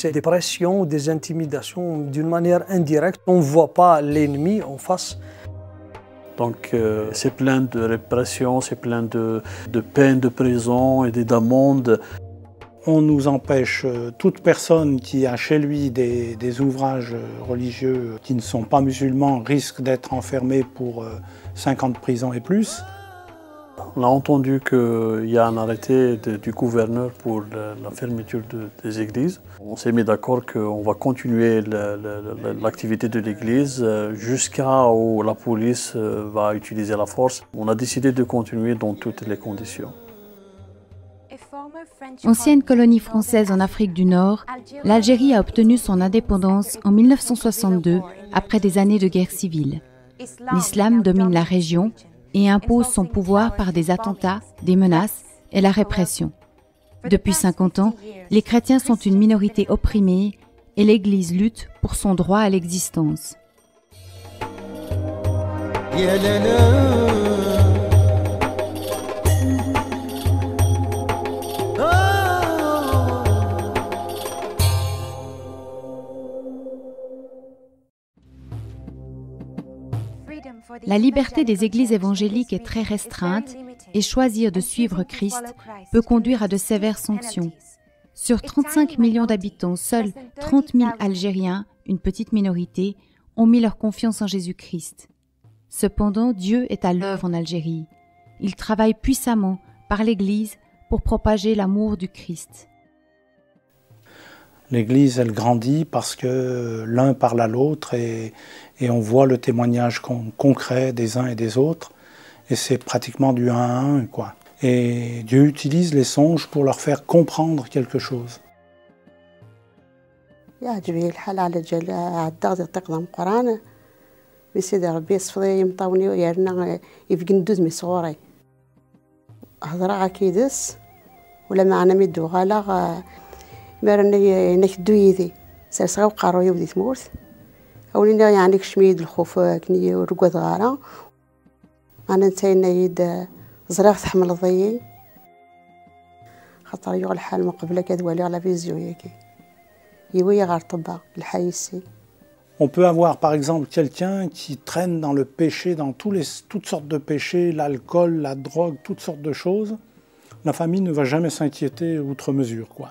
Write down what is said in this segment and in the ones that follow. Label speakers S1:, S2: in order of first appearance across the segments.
S1: C'est des pressions, des intimidations d'une manière indirecte. On ne voit pas l'ennemi en face.
S2: Donc euh, c'est plein de répression, c'est plein de, de peines de prison et d'amendes.
S3: On nous empêche, euh, toute personne qui a chez lui des, des ouvrages religieux qui ne sont pas musulmans risque d'être enfermée pour 50 euh, prisons et plus.
S2: On a entendu qu'il y a un arrêté du gouverneur pour la, fermeture des églises. On s'est mis d'accord qu'on va continuer l'activité de l'église euh, jusqu'à où la police euh, va utiliser la force. On a décidé de continuer dans toutes les conditions.
S4: Ancienne colonie française en Afrique du Nord, l'Algérie a obtenu son indépendance en 1962 après des années de guerre civile. L'islam domine la région et impose son pouvoir par des attentats, des menaces et la répression. Depuis 50 ans, les chrétiens sont une minorité opprimée et l'Église lutte pour son droit à l'existence. La liberté des églises évangéliques est très restreinte et choisir de suivre Christ peut conduire à de sévères sanctions. Sur 35 millions d'habitants, seuls 30 000 Algériens, une petite minorité, ont mis leur confiance en Jésus-Christ. Cependant, Dieu est à l'œuvre en Algérie. Il travaille puissamment par l'Église pour propager l'amour du Christ.
S3: L'Église, elle grandit parce que l'un parle à l'autre et, on voit le témoignage concret des uns et des autres. Et c'est pratiquement du un à un, quoi. Et Dieu utilise les songes pour leur faire comprendre quelque chose. On peut avoir par exemple quelqu'un qui traîne dans le péché, dans toutes sortes de péchés, l'alcool, la drogue, toutes sortes de choses. La famille ne va jamais s'inquiéter outre mesure. quoi.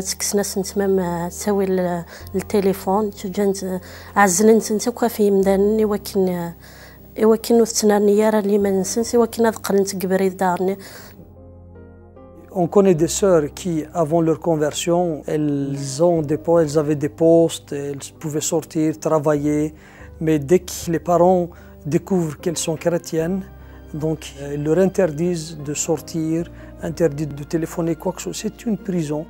S5: تكسنا نتمام تساوي التليفون تجنت عزلنت انت كافي مدانني ولكن ولكن وثناني يرى اللي ما نسنسي ولكن قلنت قبري دارني
S1: On connaît des sœurs qui, avant leur conversion, elles, ont des, elles avaient des postes, elles pouvaient sortir, travailler, mais dès que les parents découvrent qu'elles sont chrétiennes, donc ils leur interdisent de sortir, interdisent de téléphoner, quoi que ce soit. C'est une prison.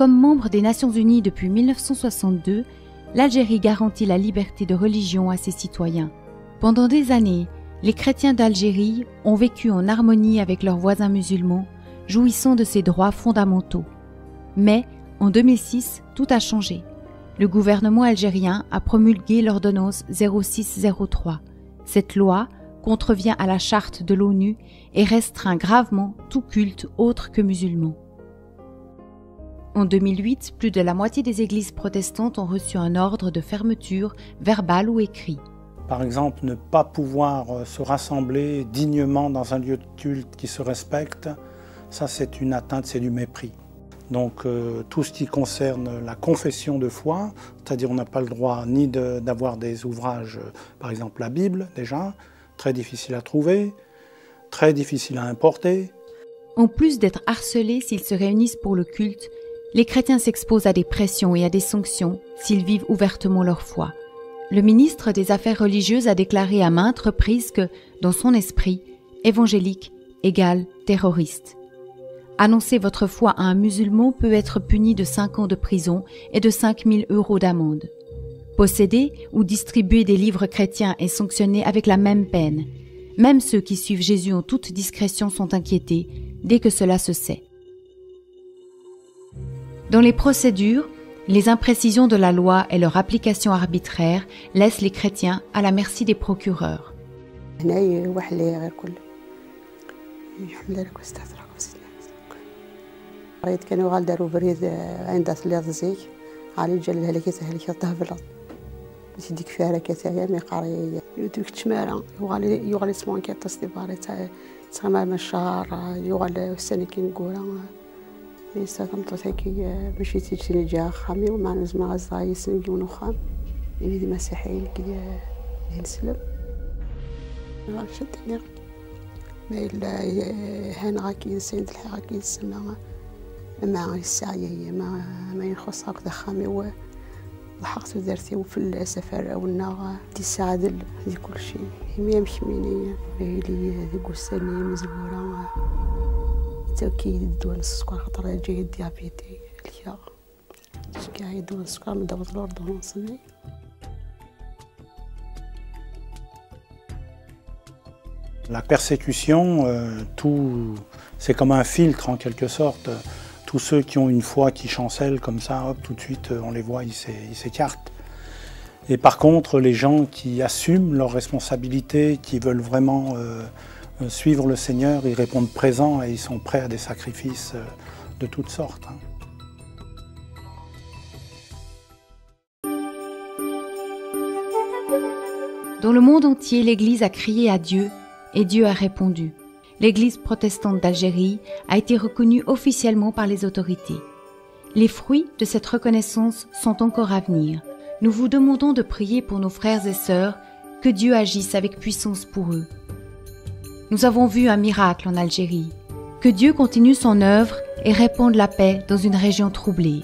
S4: Comme membre des Nations Unies depuis 1962, l'Algérie garantit la liberté de religion à ses citoyens. Pendant des années, les chrétiens d'Algérie ont vécu en harmonie avec leurs voisins musulmans, jouissant de ces droits fondamentaux. Mais, en 2006, tout a changé. Le gouvernement algérien a promulgué l'ordonnance 0603. Cette loi contrevient à la charte de l'ONU et restreint gravement tout culte autre que musulman. En 2008, plus de la moitié des églises protestantes ont reçu un ordre de fermeture verbal ou écrit.
S3: Par exemple, ne pas pouvoir euh, se rassembler dignement dans un lieu de culte qui se respecte, ça c'est une atteinte, c'est du mépris. Donc euh, tout ce qui concerne la confession de foi, c'est-à-dire on n'a pas le droit ni d'avoir des ouvrages, euh, par exemple la Bible déjà, très difficile à trouver, très difficile à importer.
S4: En plus d'être harcelés s'ils se réunissent pour le culte, les chrétiens s'exposent à des pressions et à des sanctions s'ils vivent ouvertement leur foi. Le ministre des Affaires religieuses a déclaré à maintes reprises que, dans son esprit, évangélique égale terroriste. Annoncer votre foi à un musulman peut être puni de 5 ans de prison et de 5000 euros d'amende. Posséder ou distribuer des livres chrétiens est sanctionné avec la même peine. Même ceux qui suivent Jésus en toute discrétion sont inquiétés dès que cela se sait. Dans les procédures, les imprécisions de la loi et leur application arbitraire laissent les chrétiens à la merci des procureurs.
S6: رأيت كانوا غال داروا بريد عند ثلاث زيك علي جل هلكت هلكت بلط ديك فيها ركتها مي قاري يدوك تشمارا يغالي يغالي سمون كي تصدي باري تا تسمى من الشهر يغالي السنة كي نقولا إنسان هبطت هكي باش تجيني جا خامي ومع نزمع الزاي سنجي ونخام إني دي مسيحيين كي نسلم غرشت نير ما إلا هان غاكي نسين دلحي غاكي نسمى ما الساعية ما ما ينخص هكذا خامي و لحقت ودرتي وفي السفر أو الناغ دي الساعة دي كل شيء هي ميمشمينية هي لي ذي قسانية مزبورة توكي دون السكر خاطر جاي ديابيتي اليا شكاي دون السكر من دولة الأردن نصني
S3: La persécution, euh, tout, c'est comme un filtre en quelque sorte. tous ceux qui ont une foi qui chancelle comme ça, hop, tout de suite, on les voit, ils s'écartent. Et par contre, les gens qui assument leurs responsabilités, qui veulent vraiment euh, suivre le Seigneur, ils répondent présents et ils sont prêts à des sacrifices euh, de toutes sortes. Hein.
S4: Dans le monde entier, l'Église a crié à Dieu et Dieu a répondu l'Église protestante d'Algérie a été reconnue officiellement par les autorités. Les fruits de cette reconnaissance sont encore à venir. Nous vous demandons de prier pour nos frères et sœurs, que Dieu agisse avec puissance pour eux. Nous avons vu un miracle en Algérie. Que Dieu continue son œuvre et répande la paix dans une région troublée.